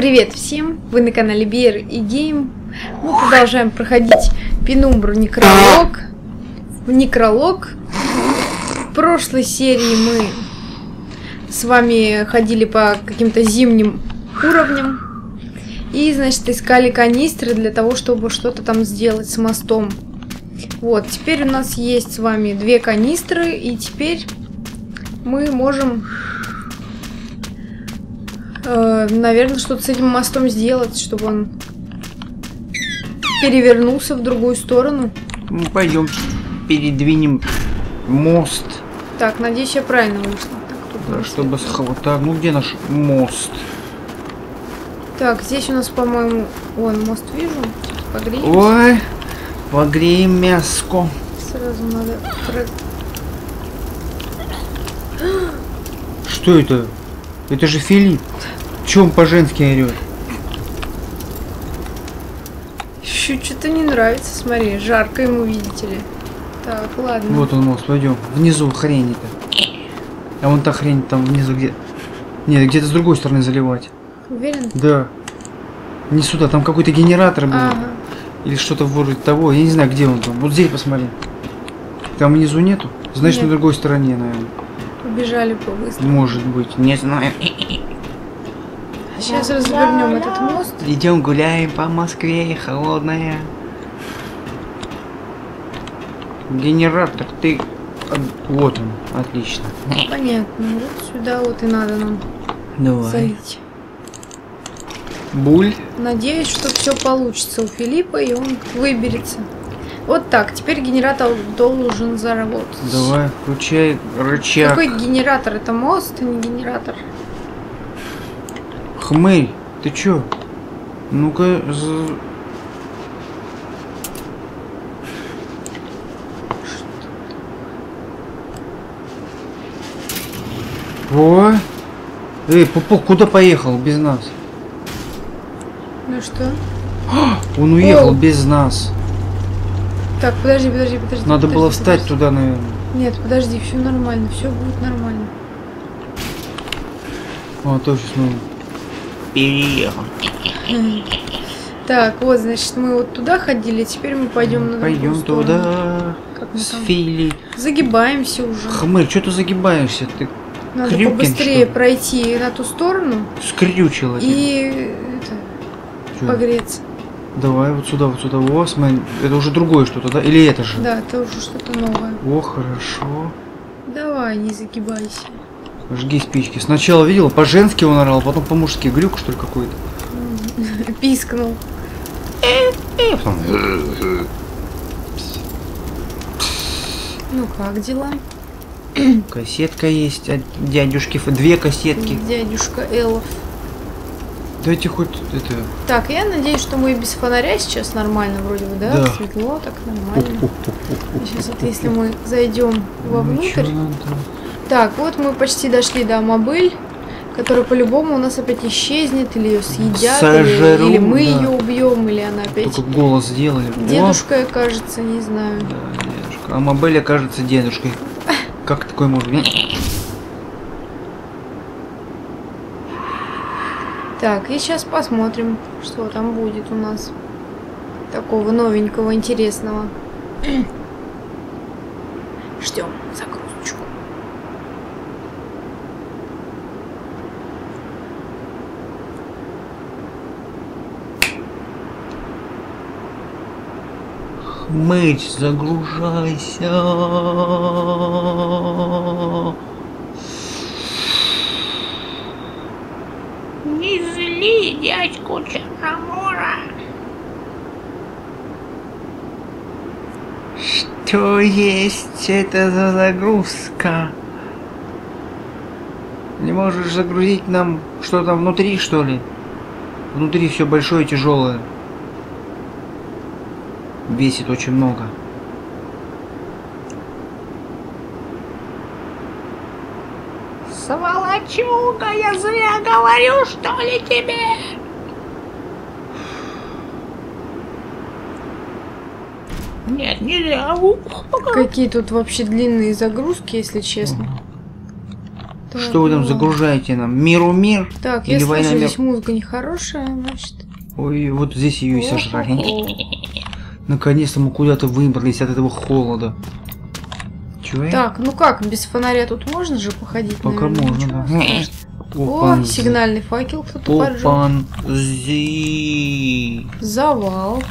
Привет всем! Вы на канале Биер и Гейм. Мы продолжаем проходить Пенумбру Некролог. В Некролог. В прошлой серии мы с вами ходили по каким-то зимним уровням. И, значит, искали канистры для того, чтобы что-то там сделать с мостом. Вот, теперь у нас есть с вами две канистры, и теперь мы можем э, наверное, что-то с этим мостом сделать, чтобы он перевернулся в другую сторону. Ну, пойдем передвинем мост. Так, надеюсь, я правильно вышла. Так, Да, чтобы схватать. Ну где наш мост? Так, здесь у нас, по-моему, вон мост вижу. Погреем. Ой, погреем мяско. Сразу надо... Что это? Это же Филипп. Чем по-женски орет? Ещё что-то не нравится, смотри, жарко ему, видите ли. Так, ладно. Вот он мост, пойдем. Внизу хрень это. А вон та хрень там внизу где... Нет, где-то с другой стороны заливать. Уверен? Да. Не сюда, там какой-то генератор был. Ага. Или что-то вроде того. Я не знаю, где он там. Вот здесь посмотри. Там внизу нету? Значит, Нет. на другой стороне, наверное. Убежали побыстро. Может быть. Не знаю. Сейчас развернем этот мост. Идем гуляем по Москве, холодная. Генератор, ты... Вот он, отлично. Понятно. Вот сюда вот и надо нам Давай. залить. Буль. Надеюсь, что все получится у Филиппа, и он выберется. Вот так, теперь генератор должен заработать. Давай, включай рычаг. Какой генератор? Это мост, а не генератор. Хмырь, ты чё? Ну-ка, Во! Эй, Пупок, куда поехал без нас? Ну что? Он уехал О! без нас. Так, подожди, подожди, подожди. Надо подожди, было встать подожди. туда, наверное. Нет, подожди, все нормально, все будет нормально. О, точно. Переехал. Так, вот, значит, мы вот туда ходили, теперь мы пойдем на Пойдем туда. Как мы С там? Фили. Загибаемся уже. Хмырь, что ты загибаешься? Ты Надо Хрюкин, побыстрее что пройти на ту сторону скрючила и это, погреться. Давай вот сюда, вот сюда. О, смотри, это уже другое что-то, да? Или это же? Да, это уже что-то новое. О, хорошо. Давай, не загибайся. Жги спички. Сначала видел, по-женски он орал, потом по-мужски. Глюк, что ли, какой-то? Пискнул. И потом... Ну как дела? Кассетка есть от дядюшки. Две кассетки. Дядюшка Элов. Дайте хоть это... Так, я надеюсь, что мы без фонаря сейчас нормально вроде бы, да? Да. Светло, так нормально. Сейчас вот если мы зайдем Ну, вовнутрь. надо? Так, вот мы почти дошли до мобыль, которая по-любому у нас опять исчезнет, или ее съедят, или, Сожрут, или мы да. ее убьем, или она опять. Только голос сделали. О, Дедушка, кажется, не знаю. Да, дедушка. А Мобель кажется дедушкой. Как такой может? Так, и сейчас посмотрим, что там будет у нас. Такого новенького, интересного. Мыть, загружайся. Не зли дядьку Черномора. Что есть это за загрузка? Не можешь загрузить нам что-то внутри, что ли? Внутри все большое и тяжелое. Весит очень много. Сволочуга, я зря говорю, что ли тебе? Нет, нельзя. Какие тут вообще длинные загрузки, если честно. Так, Что вы там ну, загружаете нам? Миру мир? Так, Или я война слышу, мир? здесь музыка нехорошая, значит. Ой, вот здесь ее и сожрали. Наконец-то мы куда-то выбрались от этого холода. Чего? Так, ну как, без фонаря тут можно же походить? Пока наверное, можно, да. О, сигнальный факел кто-то поджег. Завал.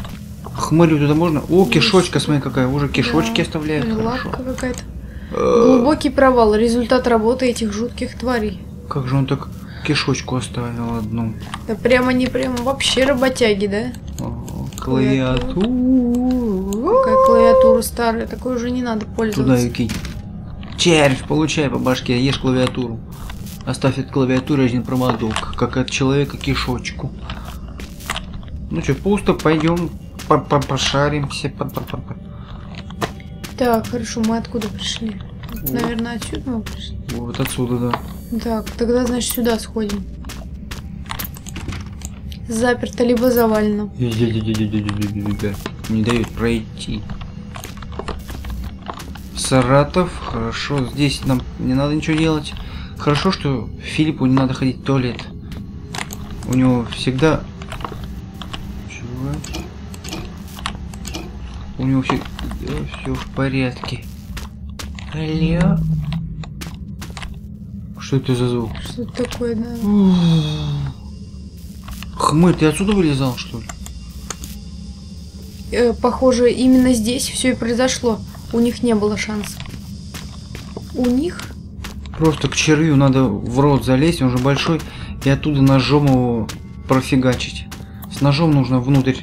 Хмырю туда можно? О, кишочка, смотри какая. Уже кишочки Да. оставляют. Лапка какая-то. Э, Глубокий провал. Результат работы этих жутких тварей. Как же он так кишочку оставил одну? Да прямо не прямо вообще работяги, да? Клавиатура. Какая клавиатура старая, такой уже не надо Туда пользоваться. и кинь. Червь, получай по башке, ешь клавиатуру. Оставь от клавиатуры один проводок, как от человека кишочку. Ну что, пусто, пойдем по- по- пошаримся. по- по- по- по- Так, хорошо, мы откуда пришли? Вот. Наверное, отсюда мы пришли. Вот отсюда, да. Так, тогда, значит, сюда сходим. Заперто, либо завалено. Не дают пройти. Саратов, хорошо, здесь нам не надо ничего делать. Хорошо, что Филиппу не надо ходить в туалет. У него всегда... Чего? У него все, все в порядке. Алло? Что это за звук? Что такое, да? Хмырь, ты отсюда вылезал, что ли? Э, похоже, именно здесь все и произошло. У них не было шанса. У них? Просто к червю надо в рот залезть, он же большой, и оттуда ножом его профигачить. С ножом нужно внутрь.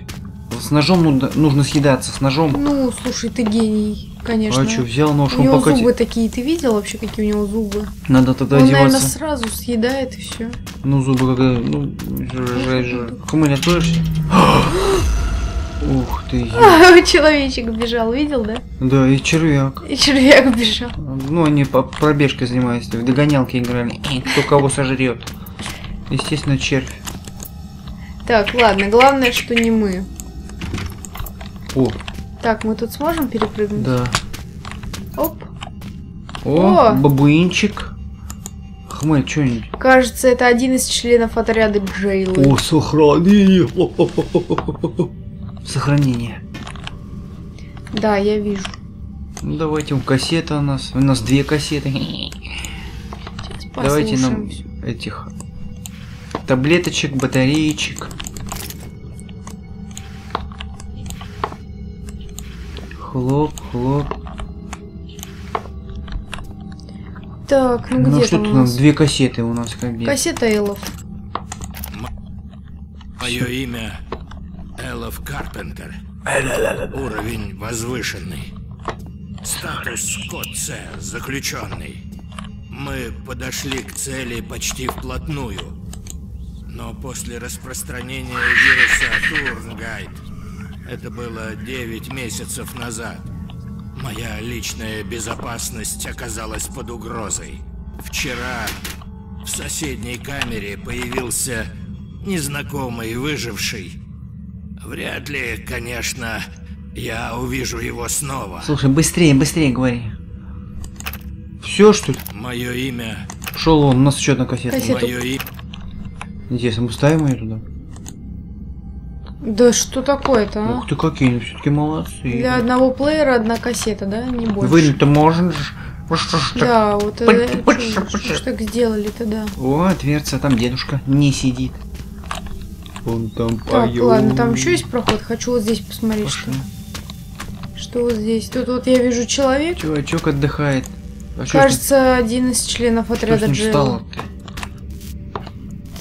С ножом нужно, нужно съедаться, с ножом. Ну, слушай, ты гений, конечно. А что, взял нож, У он него покати- зубы такие, ты видел вообще, какие у него зубы? Надо тогда Он, одеваться. наверное, сразу съедает и все. Ну, зубы какая, ну, жрать же. Хмыль, откроешься? Ух ты. Человечек бежал, видел, да? Да, и червяк. И червяк бежал. Ну, они по пробежкой занимаются, в догонялки играли. Кто кого сожрет. Естественно, червь. Так, ладно, главное, что не мы. О, Так, мы тут сможем перепрыгнуть? да. Оп. О, О! бабуинчик. Хмыль, что-нибудь. Кажется, это один из членов отряда Джейлы. О, сохранение. Сохранение. Да, я вижу. Ну давайте, у кассета у нас. У нас две кассеты. Сейчас Давайте нам этих таблеточек, батареечек. Хлоп, хлоп. Так, ну, Ну где что там у нас? Две кассеты у нас как бы. Кассета Эллов. Мое имя Элов Карпентер. Уровень возвышенный. Статус код С, заключенный. Мы подошли к цели почти вплотную. Но после распространения вируса Турнгайт, это было 9 месяцев назад, моя личная безопасность оказалась под угрозой. Вчера в соседней камере появился незнакомый выживший. Вряд ли, конечно, я увижу его снова. Слушай, быстрее, быстрее говори. Все что ли? Мое имя, Шел он, у нас еще одна кассета. Кассета. мое имя, Интересно, мы ставим ее туда? Да что такое-то, а? Ух ты, какие, ну все-таки молодцы. Для одного плеера одна кассета, да? Не больше. Вынуть-то можно же. Что ж так? Да, вот это... Что ж так сделали-то, да. О, дверца, там дедушка не сидит. Он там Так, поёт. ладно, там еще есть проход. Хочу вот здесь посмотреть, Пошли. что, что вот здесь. Тут вот я вижу человек. Чувачок отдыхает. А Кажется, один из членов отряда с ним Джейл. стало-то?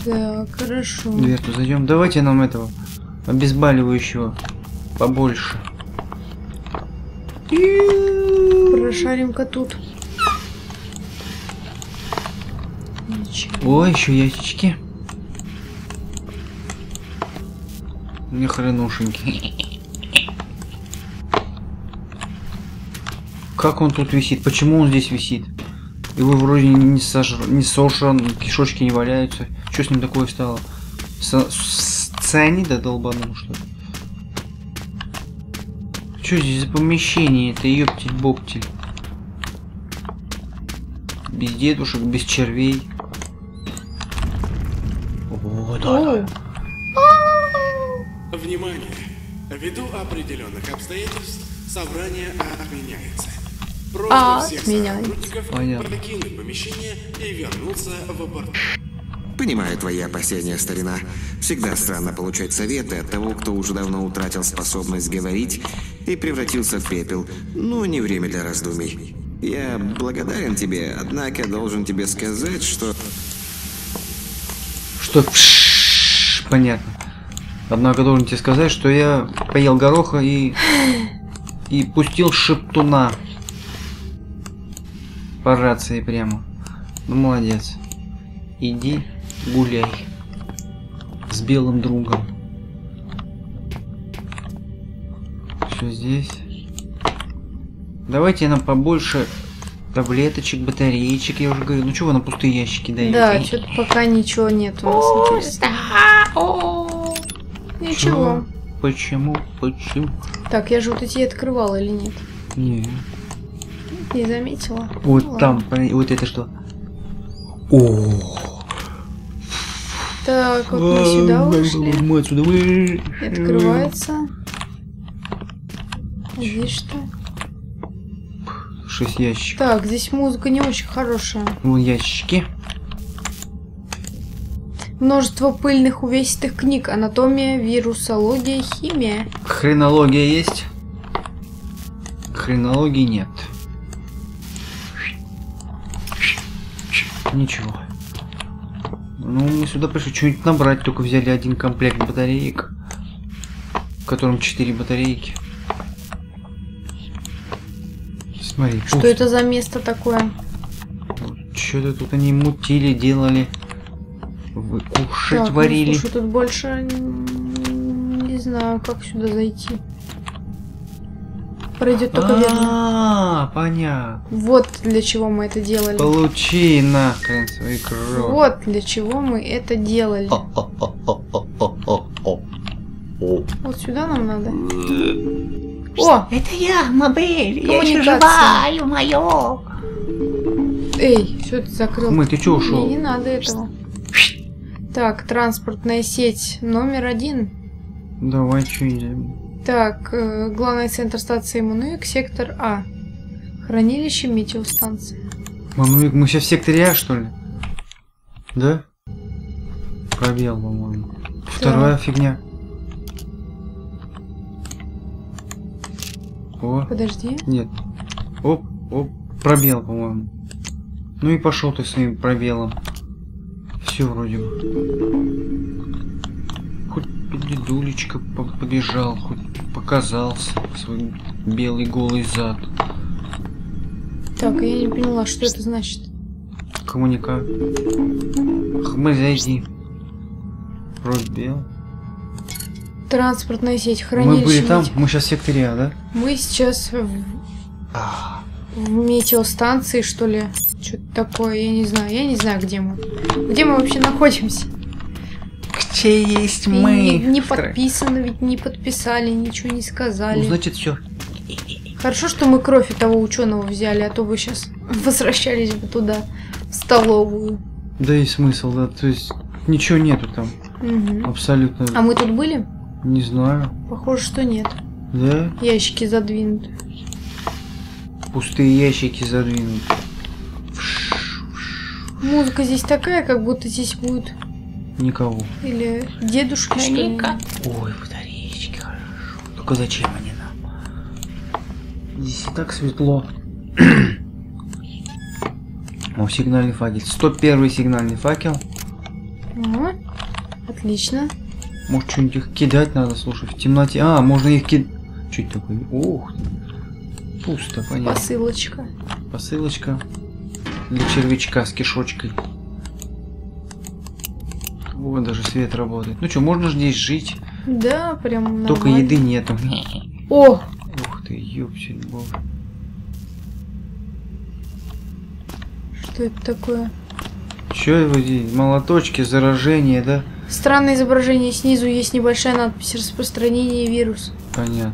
Так, хорошо. Дверцу зайдем. Давайте нам этого обезболивающего побольше. Прошарим-ка тут. Ничего. О, еще ящички. Не хренушенький. Как он тут висит? Почему он здесь висит? Его вроде не, сожр... не сожран, кишочки не валяются. Что с ним такое стало? С... Цианида долбанул, что ли? Что здесь за помещение? Это ёптель-боптель. без дедушек, без червей. О, да, да. Внимание! Ввиду определенных обстоятельств собрание отменяется. Просьба А, всех отменяется. сотрудников Понятно. покинуть помещение и вернуться в апарт. Понимаю твои опасения, старина. Всегда странно получать советы от того, кто уже давно утратил способность говорить и превратился в пепел. Но не время для раздумий. Я благодарен тебе, однако должен тебе сказать, что... Что понятно. Однако должен тебе сказать, что я поел гороха и и пустил шептуна по рации прямо. Ну молодец. Иди гуляй с белым другом. Что здесь? Давайте нам побольше таблеточек, батареечек, я уже говорю. Ну чего вы на пустые ящики даете? да, что-то пока ничего нет у нас интересного. Ничего. Чего? Почему? Почему? Так, я же вот эти открывала или нет? Не. Не заметила. Вот там, вот это что? О, Так, вот мы сюда ушли. Мы отсюда вы- И Открывается. Здесь что? Шесть ящиков. Так, здесь музыка не очень хорошая. Вон ящики. Множество пыльных увесистых книг. Анатомия, вирусология, химия. Хренология есть? Хренологии нет. Ничего. Ну, мы сюда пришли что-нибудь набрать, только взяли один комплект батареек, в котором четыре батарейки. Смотри, Что это за место такое? Что-то тут они мутили, делали. Вы кушать Так, ну, варили. слушай, тут больше не знаю, как сюда зайти. Пройдет только верно. А, понятно. Вот для чего мы это делали. Получи нахрен свою кровь. Вот для чего мы это делали. Вот сюда нам надо. О, Это я, Мобель. Я живая, мое. эй, все ты закрыл. Мы, ты чё ушел? Мне не надо этого. Так, транспортная сеть номер один. Давай, что идем? Так, э, главный центр станции Мануик, сектор А. Хранилище метеостанции. Мануик, мы сейчас в секторе А, что ли? Да? Пробел, по-моему. Вторая фигня. О, Подожди. нет. Оп, оп, пробел, по-моему. Ну и пошел ты своим пробелом. Все вроде бы. Хоть дедулечка по- побежал, хоть показался свой белый голый зад. Так, я не поняла, что это значит. Коммуника. Мы зайди. Пробел. Транспортная сеть, Мы хранилище. были там, мы сейчас в секторе А, да? Мы сейчас в, в метеостанции, что ли. Что-то такое, я не знаю. Я не знаю, где мы. Где мы вообще находимся? Где есть И Не, не подписано, ведь не подписали, ничего не сказали. Ну, значит, все. Хорошо, что мы кровь у того ученого взяли, а то вы сейчас возвращались бы туда, в столовую. Да и смысл, да. То есть ничего нету там. Мгм. Абсолютно. А мы тут были? Не знаю. Похоже, что нет. Да? Ящики задвинуты. Пустые ящики задвинуты. Музыка здесь такая, как будто здесь будет Никого. или дедушка. Ника. Ой, батареечки, хорошо. Только зачем они нам? Здесь и так светло. О, сигнальный факел. 101 сигнальный факел. Ага. Отлично. Может, что-нибудь их кидать надо, слушай, в темноте. А, можно их кидать. Это такое? Ух ты. Пусто, понятно. Посылочка. Посылочка для червячка с кишочкой. Вот даже свет работает. Ну что, можно здесь жить. Да, прям Только нормально. еды нету. О, Ух ты, ёпсель бог. что это такое? Чё его здесь? Молоточки, заражение, да? Странное изображение. Снизу есть небольшая надпись «Распространение вируса». Понятно.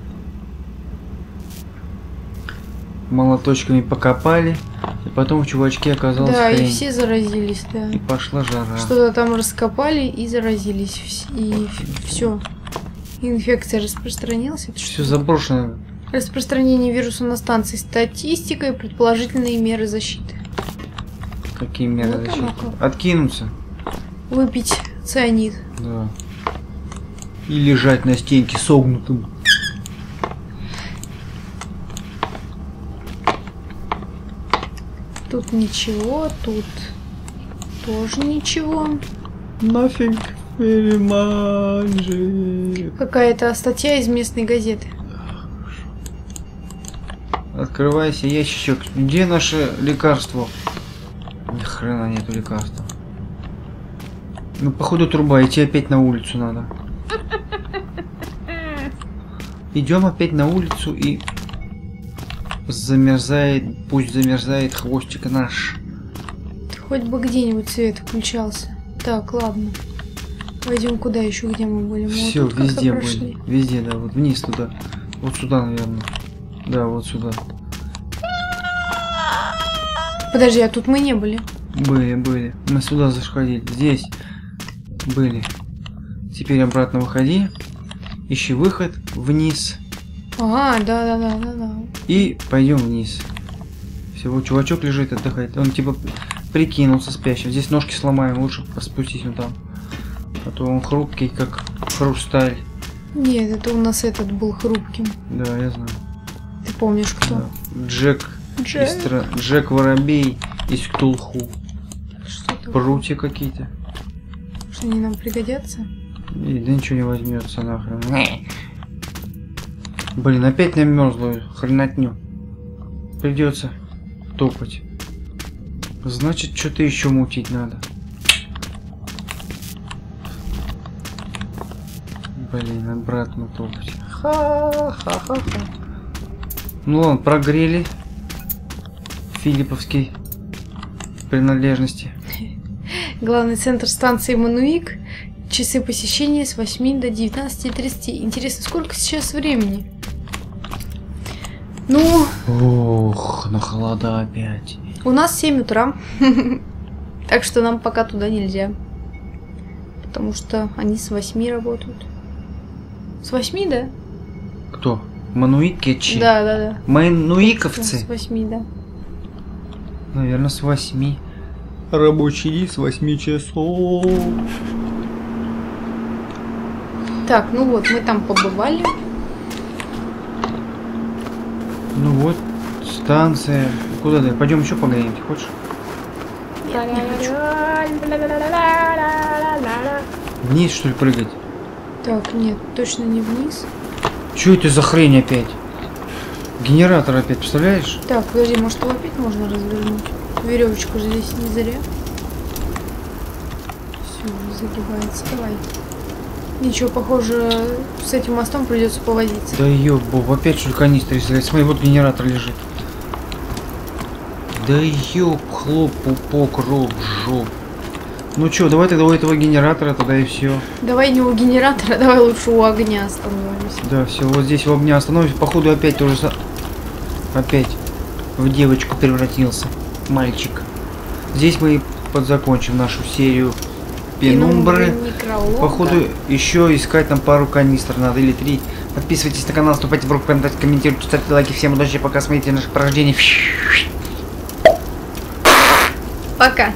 Молоточками покопали. И потом в чувачке оказалась Да, и хрень. все заразились, да. И пошла жара. Что-то там раскопали и заразились. И все. Инфекция распространилась. Это Все заброшено. Распространение вируса на станции. Статистика и предположительные меры защиты. Какие меры Вот защиты? как. Откинуться. Выпить цианид. Да. И лежать на стенке согнутым. Тут ничего, тут тоже ничего. Нафиг переманжи. Какая-то статья из местной газеты. Открывайся, ящичек. Где наше лекарство? Ни хрена нету лекарства. Ну, походу труба, идти опять на улицу надо. Идем опять на улицу и замерзает, пусть замерзает хвостик наш. Хоть бы где-нибудь свет включался. Так, ладно. Пойдем куда еще, где мы были? Мы вот Все, как-то везде были. Везде, да, вот вниз туда. Вот сюда, наверное. Да, вот сюда. Подожди, а тут мы не были. Были, были. Мы сюда заходили. Здесь были. Теперь обратно выходи. Ищи выход вниз. А, да, да, да, да, да. И пойдем вниз. Всего чувачок лежит, отдыхает. Он типа прикинулся спящим. Здесь ножки сломаем, лучше спустись он там. А то он хрупкий, как хрусталь. Нет, это у нас этот был хрупким. Да, я знаю. Ты помнишь, кто? Да. Джек. Джек. из Тра- Джек Воробей из Ктулху. Что это? Прутья какие-то. Что они нам пригодятся? И, да ничего не возьмется нахрен. Блин, опять на мерзлую хренотню. Придется топать. Значит, что-то еще мутить надо. Блин, обратно топать. Ха-ха-ха-ха. Ну ладно, прогрели. Филипповский принадлежности. Главный центр станции Мануик. Часы посещения с 8 до 19.30. Интересно, сколько сейчас времени? Ну, Ох, на холода опять. у нас 7 утра. Так что нам пока туда нельзя. Потому что они с 8 работают. С 8, да? Кто? Мануикечи? Да, да, да. Мануиковцы? С 8, да. Наверное, с восьми. Рабочий день с восьми часов. Так, ну вот, мы там побывали. Ну вот, станция. Куда ты? Пойдем еще погоняем, ты хочешь? Нет, не хочу. Вниз, что ли, прыгать? Так, нет, точно не вниз. Че это за хрень опять? Генератор опять, представляешь? Так, подожди, может его опять можно развернуть? Веревочку же здесь не зря. Все, загибается. Давай. Ничего, похоже, с этим мостом придется повозиться. Да ёб, опять ли канистры стрелять? Смотри, вот генератор лежит. Да ёб, хлоп, пупок, роб, жоп. Ну чё, давай тогда у этого генератора тогда и все. Давай не у генератора, давай лучше у огня остановимся. Да, все, вот здесь в огне остановимся. Походу опять тоже са- Опять в девочку превратился. Мальчик. Здесь мы подзакончим нашу серию пенумбры. Походу еще искать нам пару канистр надо или три. Подписывайтесь на канал, вступайте в комментарии, комментируйте, ставьте лайки. Всем удачи, пока смотрите наших порождений. Пока.